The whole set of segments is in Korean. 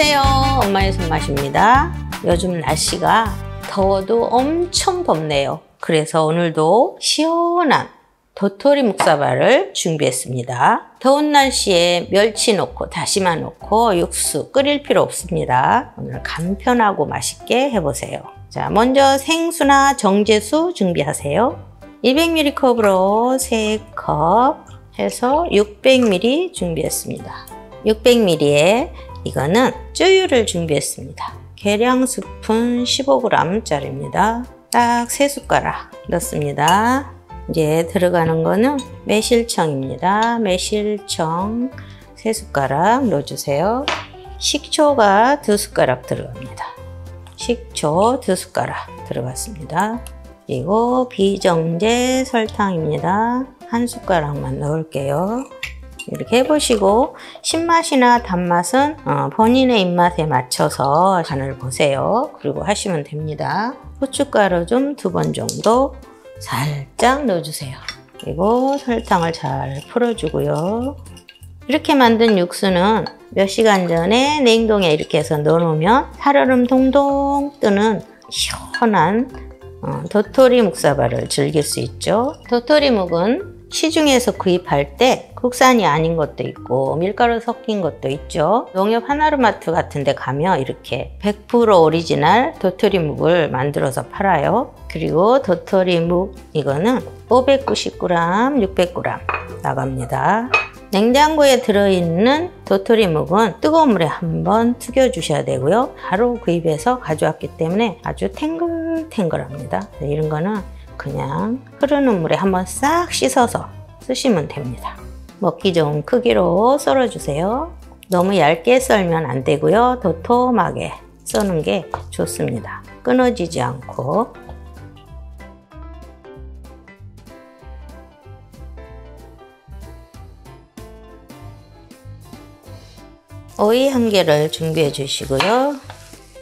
안녕하세요. 엄마의 손맛입니다. 요즘 날씨가 더워도 엄청 덥네요. 그래서 오늘도 시원한 도토리 묵사발을 준비했습니다. 더운 날씨에 멸치 넣고 다시마 넣고 육수 끓일 필요 없습니다. 오늘 간편하고 맛있게 해보세요. 자, 먼저 생수나 정제수 준비하세요. 200ml 컵으로 3컵 해서 600ml 준비했습니다. 600ml에 이거는 쯔유를 준비했습니다. 계량 스푼 15g짜리입니다. 딱 3숟가락 넣습니다. 이제 들어가는 거는 매실청입니다. 매실청 3숟가락 넣어주세요. 식초가 2숟가락 들어갑니다. 식초 2숟가락 들어갔습니다. 그리고 비정제 설탕입니다. 한 숟가락만 넣을게요. 이렇게 해보시고 신맛이나 단맛은 어, 본인의 입맛에 맞춰서 간을 보세요. 그리고 하시면 됩니다. 고춧가루 좀 두 번 정도 살짝 넣어주세요. 그리고 설탕을 잘 풀어주고요. 이렇게 만든 육수는 몇 시간 전에 냉동에 이렇게 해서 넣어놓으면 살얼음 동동 뜨는 시원한 어, 도토리 묵사발을 즐길 수 있죠. 도토리 묵은 시중에서 구입할 때 국산이 아닌 것도 있고 밀가루 섞인 것도 있죠. 농협 하나로마트 같은 데 가면 이렇게 100% 오리지널 도토리묵을 만들어서 팔아요. 그리고 도토리묵 이거는 590g, 600g 나갑니다. 냉장고에 들어있는 도토리묵은 뜨거운 물에 한번 튀겨 주셔야 되고요. 바로 구입해서 가져왔기 때문에 아주 탱글탱글합니다. 이런 거는 그냥 흐르는 물에 한번 싹 씻어서 쓰시면 됩니다. 먹기 좋은 크기로 썰어주세요. 너무 얇게 썰면 안 되고요. 도톰하게 써는 게 좋습니다. 끊어지지 않고 오이 한 개를 준비해 주시고요.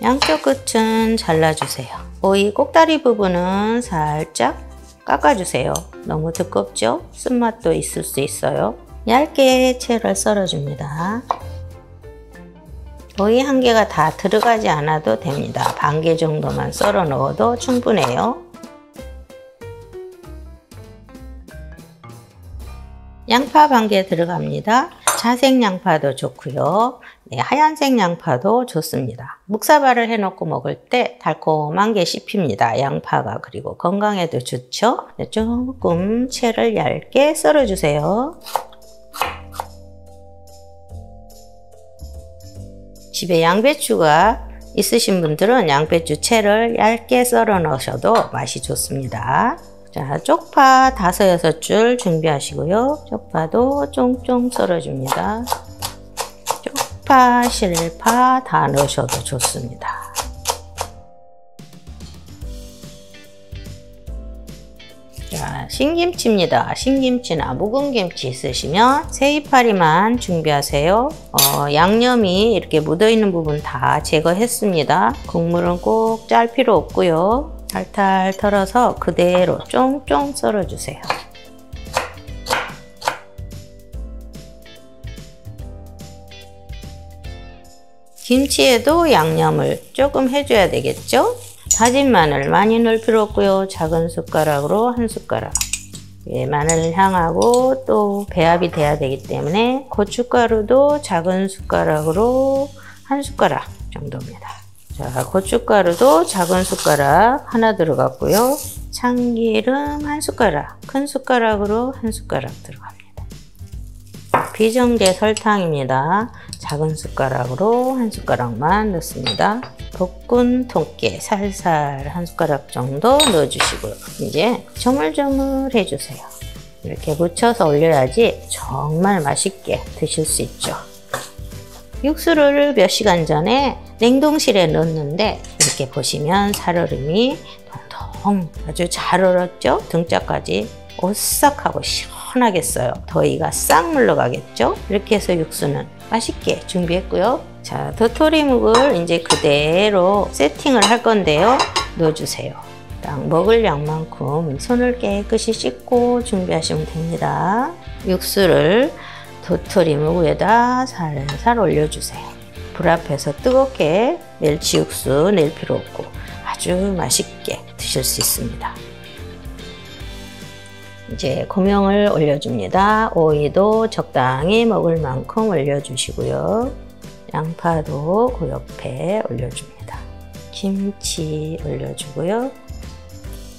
양쪽 끝은 잘라주세요. 오이 꼭다리 부분은 살짝 깎아주세요. 너무 두껍죠? 쓴맛도 있을 수 있어요. 얇게 채를 썰어줍니다. 오이 한 개가 다 들어가지 않아도 됩니다. 반 개 정도만 썰어 넣어도 충분해요. 양파 반 개 들어갑니다. 자색 양파도 좋고요. 네, 하얀색 양파도 좋습니다. 묵사발을 해놓고 먹을 때 달콤한 게 씹힙니다. 양파가 그리고 건강에도 좋죠. 네, 조금 채를 얇게 썰어주세요. 집에 양배추가 있으신 분들은 양배추 채를 얇게 썰어 넣으셔도 맛이 좋습니다. 자, 쪽파 다섯 여섯 줄 준비하시고요. 쪽파도 쫑쫑 썰어줍니다. 쪽파, 실파 다 넣으셔도 좋습니다. 자, 신김치입니다. 신김치나 묵은 김치 있으시면 새이파리만 준비하세요. 어, 양념이 이렇게 묻어있는 부분 다 제거했습니다. 국물은 꼭 짤 필요 없고요. 탈탈 털어서 그대로 쫑쫑 썰어주세요. 김치에도 양념을 조금 해줘야 되겠죠? 다진 마늘 많이 넣을 필요 없고요. 작은 숟가락으로 한 숟가락. 예, 마늘 향하고 또 배합이 돼야 되기 때문에 고춧가루도 작은 숟가락으로 한 숟가락 정도입니다. 자, 고춧가루도 작은 숟가락 하나 들어갔고요. 참기름 한 숟가락, 큰 숟가락으로 한 숟가락 들어갑니다. 비정제 설탕입니다. 작은 숟가락으로 한 숟가락만 넣습니다. 볶은 통깨 살살 한 숟가락 정도 넣어주시고요. 이제 조물조물 해주세요. 이렇게 묻혀서 올려야지 정말 맛있게 드실 수 있죠. 육수를 몇 시간 전에 냉동실에 넣었는데 이렇게 보시면 살얼음이 통통 아주 잘 얼었죠? 등짝까지 오싹하고 시원하겠어요. 더위가 싹 물러가겠죠? 이렇게 해서 육수는 맛있게 준비했고요. 자, 도토리묵을 이제 그대로 세팅을 할 건데요. 넣어주세요. 딱 먹을 양만큼 손을 깨끗이 씻고 준비하시면 됩니다. 육수를 도토리묵 위에다 살살 올려주세요. 불 앞에서 뜨겁게 멸치 육수 낼 필요 없고 아주 맛있게 드실 수 있습니다. 이제 고명을 올려줍니다. 오이도 적당히 먹을 만큼 올려주시고요. 양파도 그 옆에 올려줍니다. 김치 올려주고요.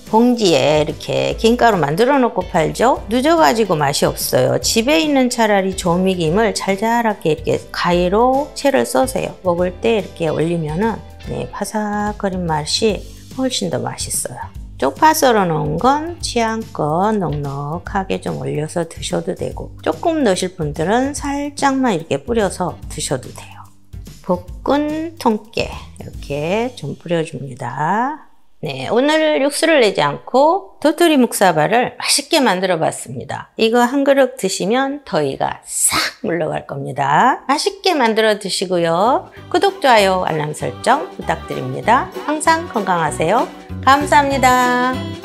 봉지에 이렇게 김가루 만들어 놓고 팔죠? 늦어가지고 맛이 없어요. 집에 있는 차라리 조미김을 잘잘하게 이렇게 가위로 채를 써세요. 먹을 때 이렇게 올리면은 네, 바삭거린 맛이 훨씬 더 맛있어요. 쪽파 썰어 놓은 건 취향껏 넉넉하게 좀 올려서 드셔도 되고 조금 넣으실 분들은 살짝만 이렇게 뿌려서 드셔도 돼요. 볶은 통깨 이렇게 좀 뿌려줍니다. 네, 오늘 육수를 내지 않고 도토리 묵사발을 맛있게 만들어 봤습니다. 이거 한 그릇 드시면 더위가 싹 물러갈 겁니다. 맛있게 만들어 드시고요. 구독, 좋아요, 알람 설정 부탁드립니다. 항상 건강하세요. 감사합니다.